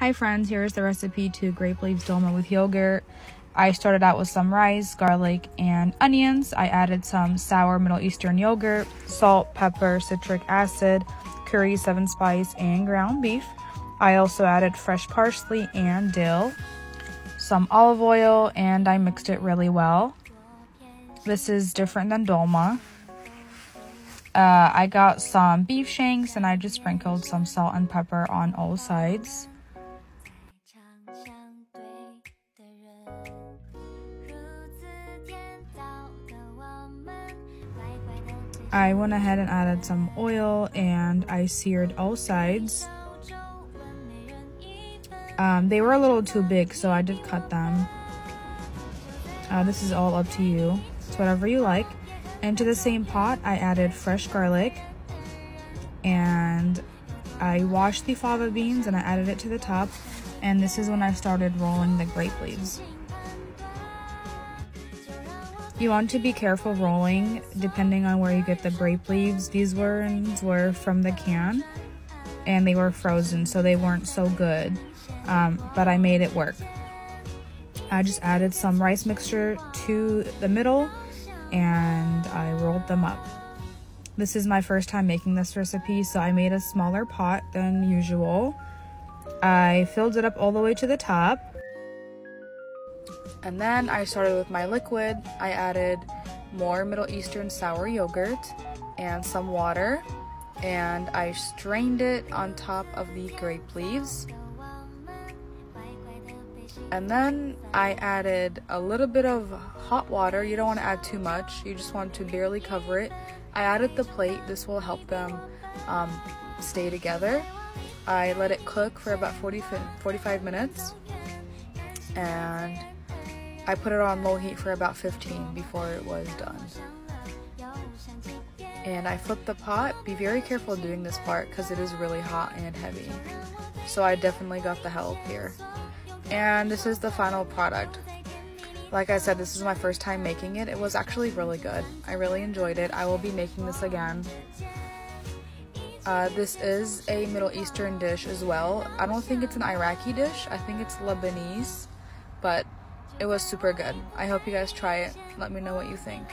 Hi friends, here's the recipe to grape leaves dolma with yogurt. I started out with some rice, garlic, and onions. I added some sour Middle Eastern yogurt, salt, pepper, citric acid, curry, seven spice, and ground beef. I also added fresh parsley and dill, some olive oil, and I mixed it really well. This is different than dolma. Uh, I got some beef shanks and I just sprinkled some salt and pepper on all sides. I went ahead and added some oil and I seared all sides. Um, they were a little too big, so I did cut them. Uh, this is all up to you. It's whatever you like. Into the same pot, I added fresh garlic and I washed the fava beans and I added it to the top. And this is when I started rolling the grape leaves. You want to be careful rolling depending on where you get the grape leaves. These ones were from the can and they were frozen so they weren't so good, um, but I made it work. I just added some rice mixture to the middle and I rolled them up. This is my first time making this recipe so I made a smaller pot than usual. I filled it up all the way to the top and then I started with my liquid. I added more Middle Eastern sour yogurt and some water and I strained it on top of the grape leaves. And then I added a little bit of hot water. You don't want to add too much. You just want to barely cover it. I added the plate. This will help them um, stay together. I let it cook for about 40, 45 minutes. And I put it on low heat for about 15 before it was done. And I flipped the pot. Be very careful doing this part because it is really hot and heavy. So I definitely got the help here. And this is the final product. Like I said, this is my first time making it. It was actually really good. I really enjoyed it. I will be making this again. Uh, this is a Middle Eastern dish as well. I don't think it's an Iraqi dish. I think it's Lebanese. But it was super good. I hope you guys try it. Let me know what you think.